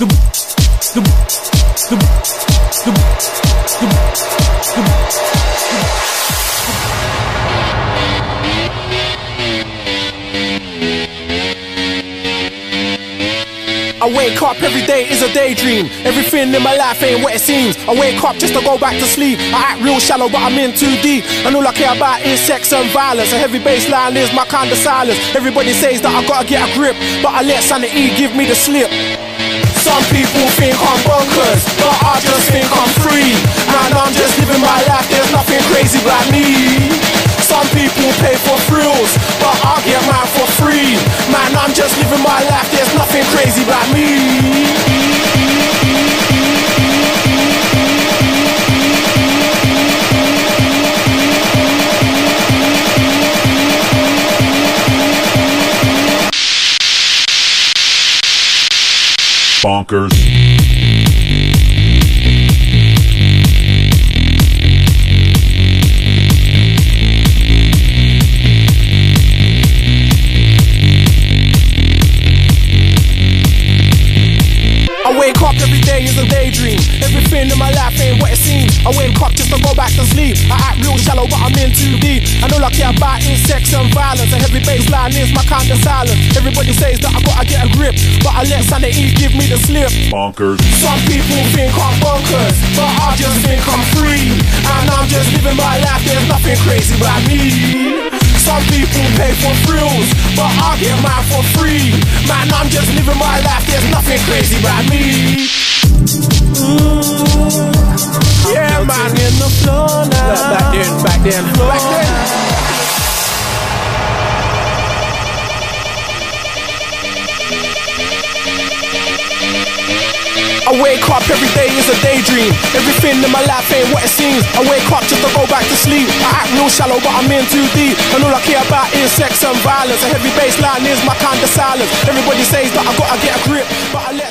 I wake up every day is a daydream. Everything in my life ain't what it seems. I wake up just to go back to sleep. I act real shallow, but I'm in too deep. And all I care about is sex and violence. A heavy bass line is my kind of silence. Everybody says that I gotta get a grip, but I let sanity give me the slip. Some people think I'm bonkers, but I just think I'm free. And I'm just living my life, there's nothing crazy about me. Some people pay for bonkers. I wake up every day is a daydream. Everything in my life ain't what it seems. I wake up just to go back to sleep. I real shallow, but I'm in too deep. And all I care about is sex and violence. A heavy bass line is my kind of silence. Everybody says that I gotta get a grip, but I let sanity give me the slip. Bonkers. Some people think I'm bonkers, but I just think I'm free. And I'm just living my life, there's nothing crazy about me. Some people pay for thrills, but I get mine for free. Man, I'm just living my life, there's nothing crazy about me. Mm, back then. I wake up every day is a daydream. Everything in my life ain't what it seems. I wake up just to go back to sleep. I act real shallow, but I'm in too deep. And all I care about is sex and violence. A heavy bass line is my kind of silence. Everybody says that I gotta get a grip, but I let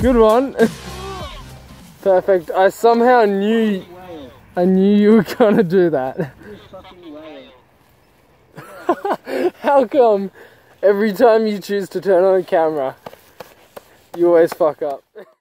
Good one. Perfect. I somehow knew I knew you were gonna do that. How come every time you choose to turn on a camera, you always fuck up?